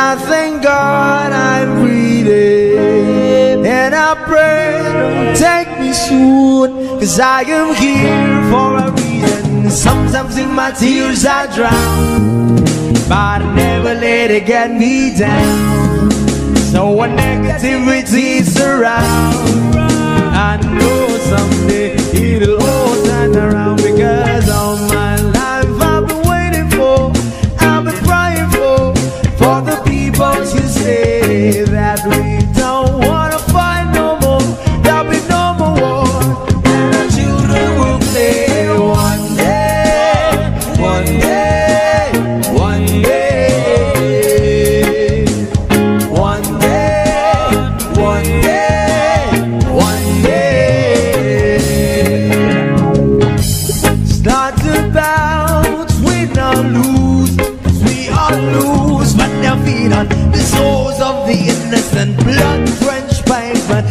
I thank God I'm breathing. And I pray, don't take me soon. Cause I am here for a reason. Sometimes in my tears I drown. But I never let it get me down. So when negativity surrounds, I know someday it'll all turn around because I'm lose but they feed on the souls of the innocent blood drenched by blood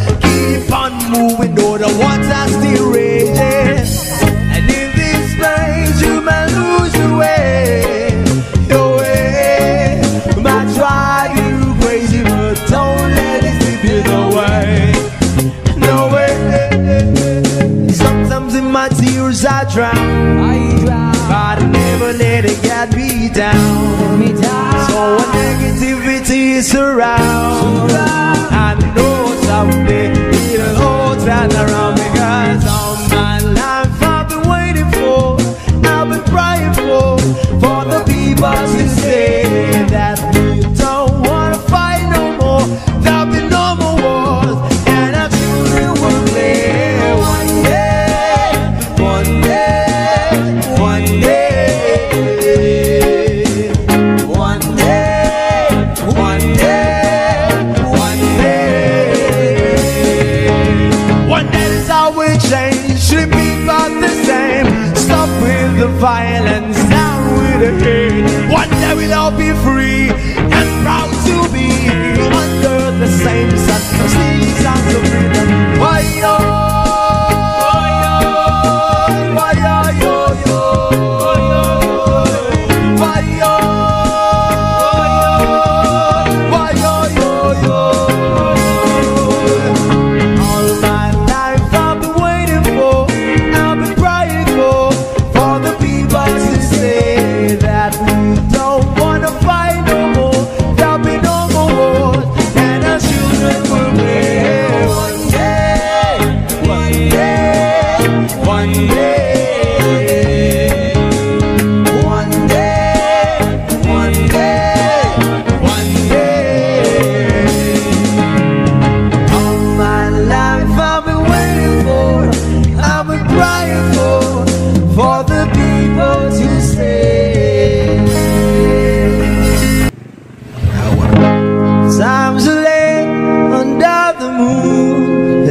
surround. surround.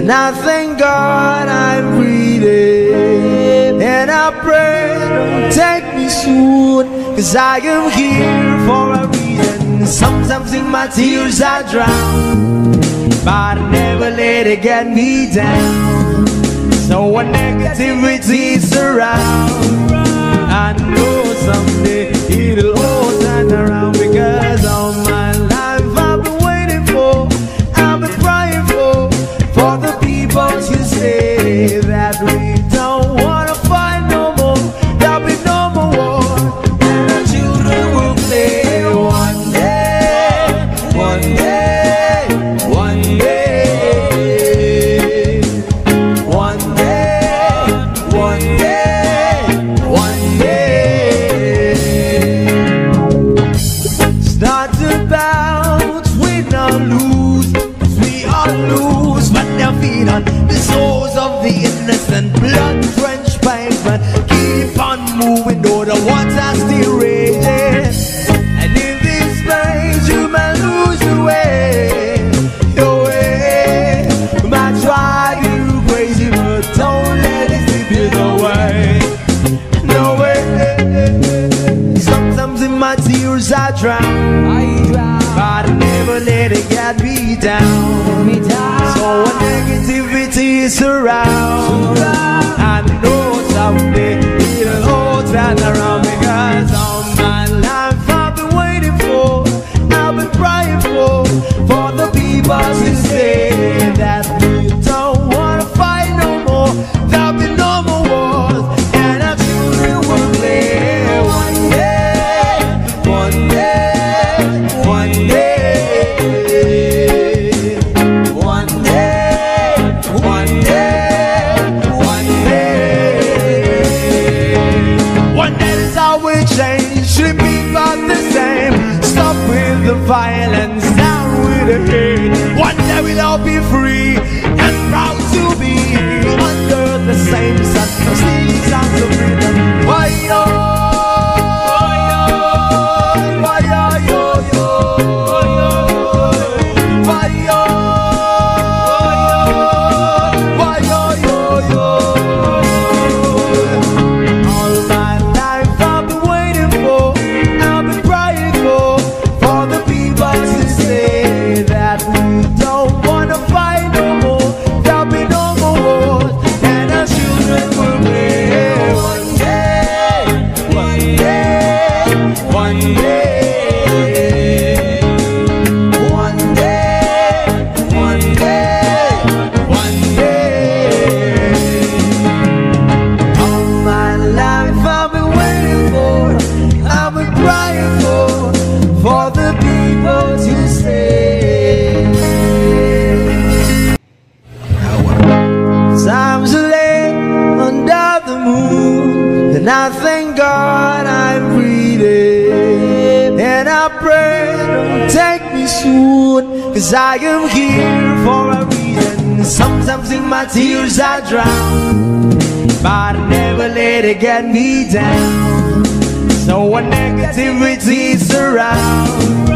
And I thank God I'm breathing. And I pray don't take me soon. Cause I am here for a reason. Sometimes in my tears I drown. But I never let it get me down. So when negativity around, I know someday it'll all. French pavement. Keep on moving, though the water's still raging. And in this place, you may lose your way. Your way. Eh, Might drive you crazy, but don't let it slip you the way. No way. Sometimes in my tears I drown. But I never let it get me down. So when negativity surrounds. Surround. o now we change Should be not the same. Stop with the violence, down with the hate. One day we'll all be free And proud to be Under the same sun, seasons of freedom. Why soon Cause I am here for a reason. Sometimes in my tears I drown But I never let it get me down. So when negativity surrounds